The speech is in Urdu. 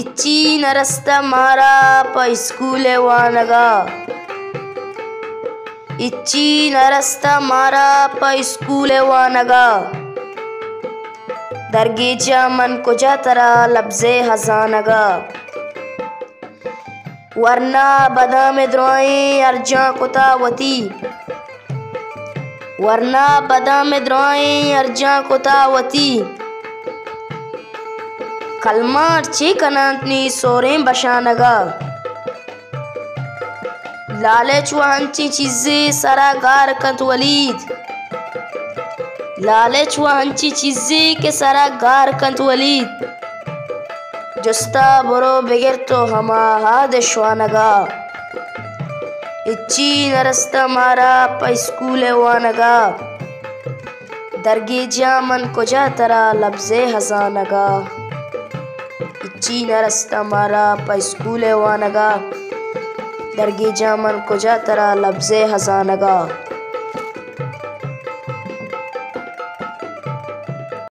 ఇచ్చిన రస్తమారాప ఇస్కూలే వానగా ఇచ్చిన రస్తమారాప ఇస్కూలే వానగా درگیچہ من کجا ترا لبز ہزانگا بدام دروائیں ارجاں کتا وتی ورنہ بدام دروائیں ارجاں کتا وتی کلمار چی کنانتنی سوریں بشانگا۔ لالچ وہنچی چیزیں سرا گار کنت ولید۔ لالچ و ہنچی کے سرا گار کنت ولید۔ جستا برو بگر تو ہما ہاد شوانگا۔ اچی نرستا مارا پا اسکول وانگا۔ درگی جامن کجا ترا لبز ہزانگا۔ اچی نرستا مارا پا اسکول وانگا درگی جامن کجا ترا لبز ہزانگا